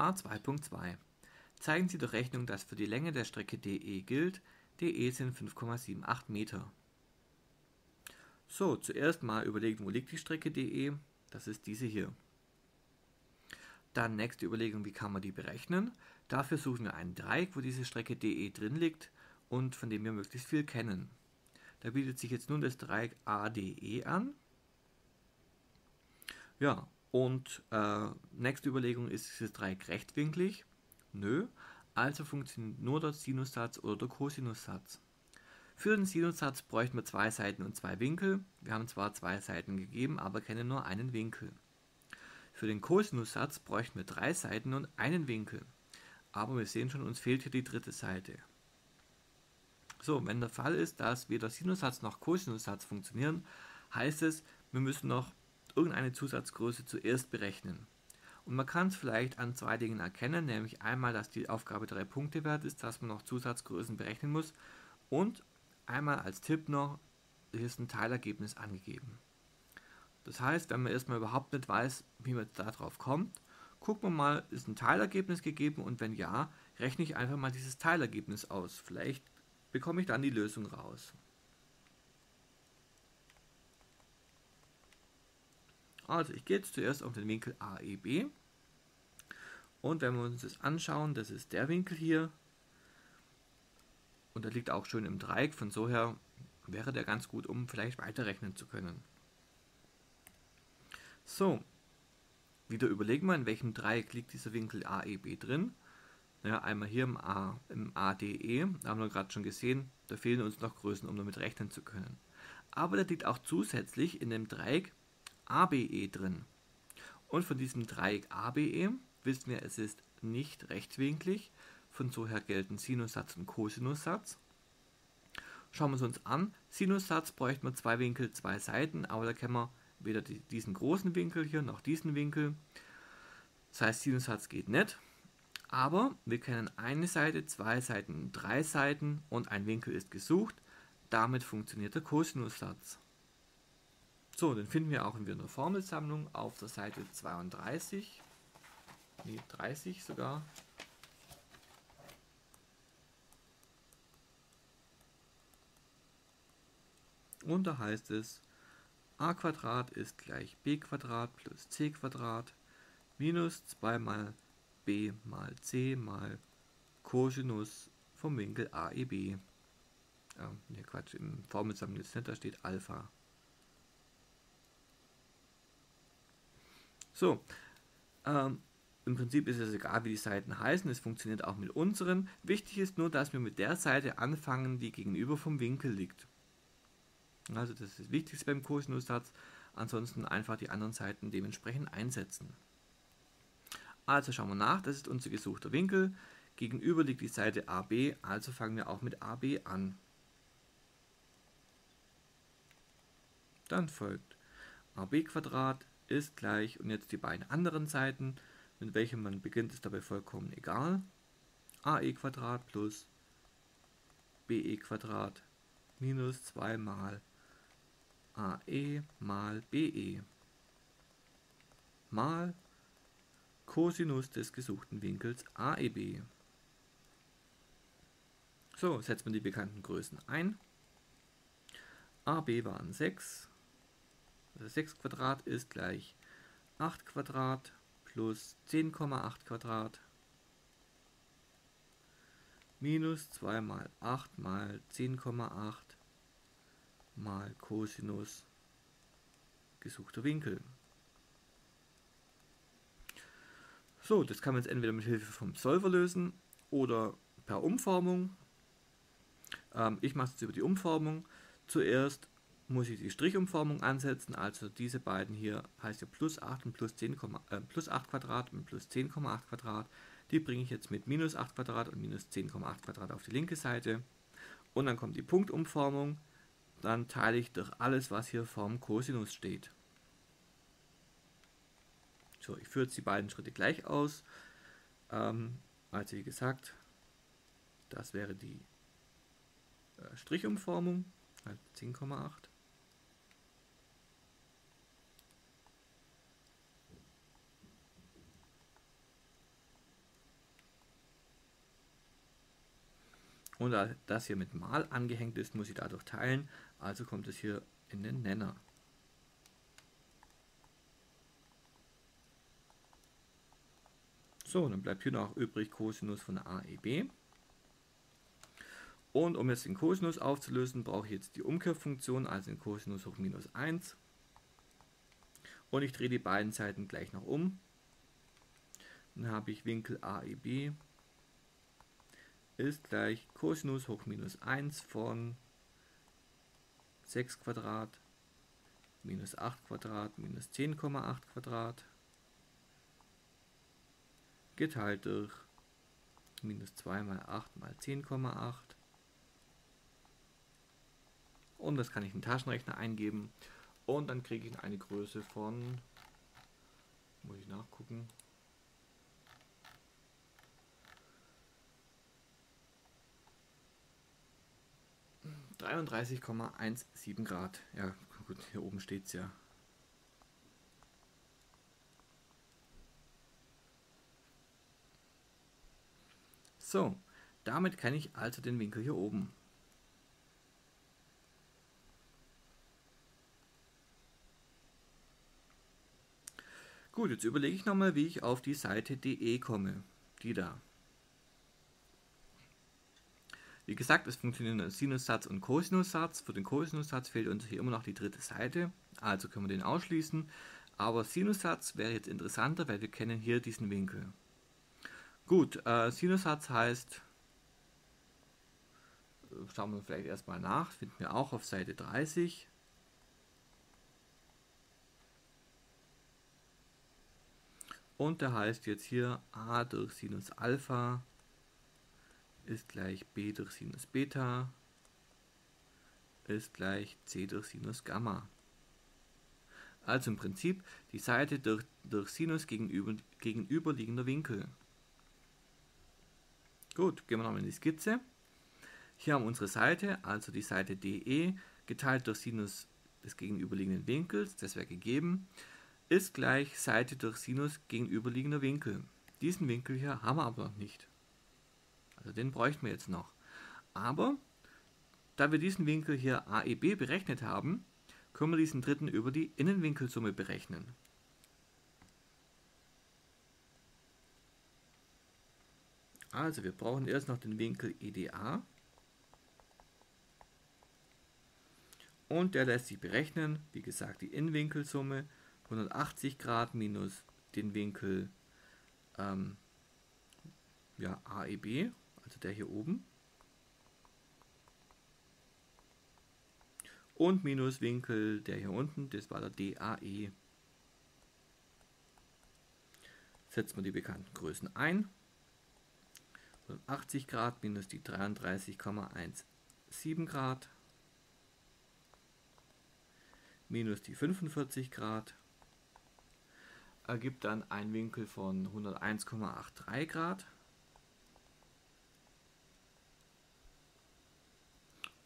A2.2 Zeigen Sie durch Rechnung, dass für die Länge der Strecke DE gilt, DE sind 5,78 Meter. So, zuerst mal überlegen, wo liegt die Strecke DE? Das ist diese hier. Dann nächste Überlegung, wie kann man die berechnen? Dafür suchen wir ein Dreieck, wo diese Strecke DE drin liegt und von dem wir möglichst viel kennen. Da bietet sich jetzt nun das Dreieck ADE an. Ja, und äh, nächste Überlegung, ist dieses Dreieck rechtwinklig? Nö, also funktioniert nur der Sinussatz oder der Cosinussatz. Für den Sinussatz bräuchten wir zwei Seiten und zwei Winkel. Wir haben zwar zwei Seiten gegeben, aber kennen nur einen Winkel. Für den Cosinussatz bräuchten wir drei Seiten und einen Winkel. Aber wir sehen schon, uns fehlt hier die dritte Seite. So, wenn der Fall ist, dass weder Sinussatz noch Cosinussatz funktionieren, heißt es, wir müssen noch irgendeine Zusatzgröße zuerst berechnen. Und man kann es vielleicht an zwei Dingen erkennen, nämlich einmal, dass die Aufgabe drei Punkte wert ist, dass man noch Zusatzgrößen berechnen muss und einmal als Tipp noch, hier ist ein Teilergebnis angegeben. Das heißt, wenn man erstmal überhaupt nicht weiß, wie man darauf kommt, guckt man mal, ist ein Teilergebnis gegeben und wenn ja, rechne ich einfach mal dieses Teilergebnis aus. Vielleicht bekomme ich dann die Lösung raus. Also ich gehe jetzt zuerst auf den Winkel AEB und wenn wir uns das anschauen, das ist der Winkel hier und der liegt auch schön im Dreieck, von so her wäre der ganz gut, um vielleicht weiterrechnen zu können. So, wieder überlegen wir, in welchem Dreieck liegt dieser Winkel AEB drin. Ja, einmal hier im, A, im ADE, da haben wir gerade schon gesehen, da fehlen uns noch Größen, um damit rechnen zu können. Aber der liegt auch zusätzlich in dem Dreieck ABE drin. Und von diesem Dreieck ABE wissen wir, es ist nicht rechtwinklig, von so her gelten Sinussatz und Cosinussatz. Schauen wir es uns an. Sinussatz bräuchte man zwei Winkel, zwei Seiten, aber da kennen wir weder diesen großen Winkel hier noch diesen Winkel. Das heißt, Sinussatz geht nicht. Aber wir kennen eine Seite, zwei Seiten, drei Seiten und ein Winkel ist gesucht. Damit funktioniert der Cosinussatz. So, den finden wir auch in der Formelsammlung auf der Seite 32, nee, 30 sogar. Und da heißt es, a ist gleich b plus c minus 2 mal b mal c mal Cosinus vom Winkel AEB. Ja, ne Quatsch, im Formelsammlung ist nicht, da steht Alpha. So, ähm, im Prinzip ist es egal, wie die Seiten heißen, es funktioniert auch mit unseren. Wichtig ist nur, dass wir mit der Seite anfangen, die gegenüber vom Winkel liegt. Also das ist das Wichtigste beim Cosinussatz. Ansonsten einfach die anderen Seiten dementsprechend einsetzen. Also schauen wir nach, das ist unser gesuchter Winkel. Gegenüber liegt die Seite AB, also fangen wir auch mit AB an. Dann folgt AB Quadrat ist gleich und jetzt die beiden anderen Seiten, mit welchen man beginnt, ist dabei vollkommen egal. ae Quadrat plus be Quadrat minus 2 mal ae mal be mal Cosinus des gesuchten Winkels AEB. So, setzt man die bekannten Größen ein. AB waren 6, 6 Quadrat ist gleich 8 Quadrat plus 10,8 Quadrat minus 2 mal 8 mal 10,8 mal Cosinus gesuchter Winkel. So, das kann man jetzt entweder mit Hilfe vom Solver lösen oder per Umformung. Ähm, ich mache es jetzt über die Umformung. Zuerst muss ich die Strichumformung ansetzen, also diese beiden hier heißt ja plus 8 und plus, 10, äh, plus 8 Quadrat und plus 10,8 Quadrat. Die bringe ich jetzt mit minus 8 Quadrat und minus 10,8 Quadrat auf die linke Seite. Und dann kommt die Punktumformung. Dann teile ich durch alles, was hier vom Cosinus steht. So, ich führe jetzt die beiden Schritte gleich aus. Ähm, also wie gesagt, das wäre die äh, Strichumformung, also 10,8. Und da das hier mit mal angehängt ist, muss ich dadurch teilen. Also kommt es hier in den Nenner. So, dann bleibt hier noch übrig Cosinus von AEB. Und um jetzt den Cosinus aufzulösen, brauche ich jetzt die Umkehrfunktion, also den Cosinus hoch minus 1. Und ich drehe die beiden Seiten gleich noch um. Dann habe ich Winkel AEB ist gleich Cosinus hoch minus 1 von 6 Quadrat minus 8 Quadrat minus 10,8 Quadrat geteilt durch minus 2 mal 8 mal 10,8 und das kann ich in den Taschenrechner eingeben. Und dann kriege ich eine Größe von muss ich nachgucken 33,17 Grad. Ja, gut, hier oben steht es ja. So, damit kenne ich also den Winkel hier oben. Gut, jetzt überlege ich nochmal, wie ich auf die Seite DE komme. Die da. Wie gesagt, es funktionieren Sinussatz und Kosinussatz. Für den Kosinussatz fehlt uns hier immer noch die dritte Seite, also können wir den ausschließen. Aber Sinussatz wäre jetzt interessanter, weil wir kennen hier diesen Winkel. Gut, äh, Sinussatz heißt, äh, schauen wir vielleicht erstmal nach, finden wir auch auf Seite 30. Und der heißt jetzt hier a durch Sinus Alpha ist gleich b durch Sinus Beta ist gleich c durch Sinus Gamma. Also im Prinzip die Seite durch, durch Sinus gegenüber, gegenüberliegender Winkel. Gut, gehen wir nochmal in die Skizze. Hier haben wir unsere Seite, also die Seite DE, geteilt durch Sinus des gegenüberliegenden Winkels, das wäre gegeben, ist gleich Seite durch Sinus gegenüberliegender Winkel. Diesen Winkel hier haben wir aber noch nicht. Also den bräuchten wir jetzt noch. Aber da wir diesen Winkel hier AEB berechnet haben, können wir diesen dritten über die Innenwinkelsumme berechnen. Also wir brauchen erst noch den Winkel EDA. Und der lässt sich berechnen, wie gesagt, die Innenwinkelsumme 180 Grad minus den Winkel ähm, ja, AEB also der hier oben. Und Minuswinkel der hier unten, das war der DAE. Setzen wir die bekannten Größen ein. 80 Grad minus die 33,17 Grad minus die 45 Grad ergibt dann einen Winkel von 101,83 Grad.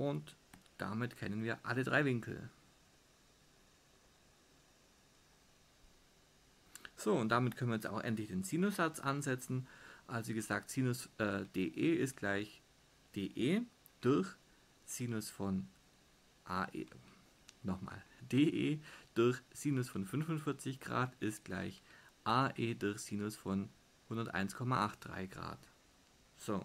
Und damit kennen wir alle drei Winkel. So, und damit können wir jetzt auch endlich den Sinussatz ansetzen. Also wie gesagt, Sinus äh, DE ist gleich DE durch Sinus von AE. Nochmal, DE durch Sinus von 45 Grad ist gleich AE durch Sinus von 101,83 Grad. So,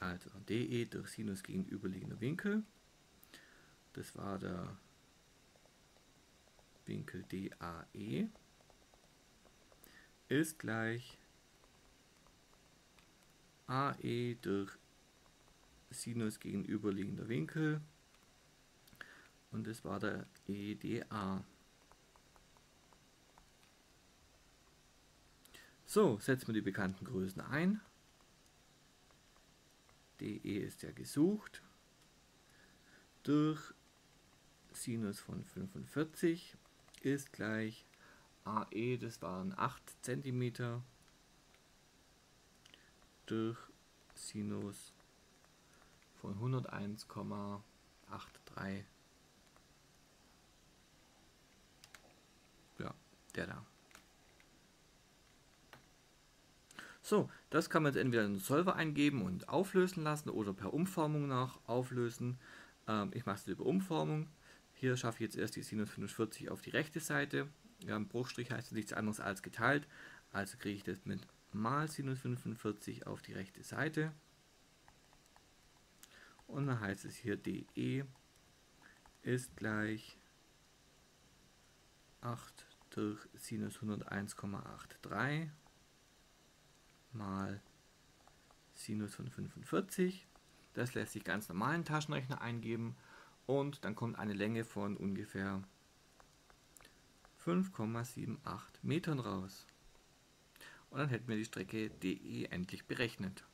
Also DE durch Sinus gegenüberliegender Winkel. Das war der Winkel DAE ist gleich AE durch Sinus gegenüberliegender Winkel und das war der EDA. So, setzen wir die bekannten Größen ein. DE ist ja gesucht durch Sinus von 45 ist gleich AE, das waren 8 cm durch Sinus von 101,83. Der da. So, das kann man jetzt entweder in den Solver eingeben und auflösen lassen oder per Umformung nach auflösen. Ähm, ich mache es über Umformung. Hier schaffe ich jetzt erst die Sinus 45 auf die rechte Seite. Ja, ein Bruchstrich heißt nichts anderes als geteilt. Also kriege ich das mit mal Sinus 45 auf die rechte Seite. Und dann heißt es hier DE ist gleich 8 durch Sinus 101,83 mal Sinus von 45. Das lässt sich ganz normal in Taschenrechner eingeben und dann kommt eine Länge von ungefähr 5,78 Metern raus. Und dann hätten wir die Strecke DE endlich berechnet.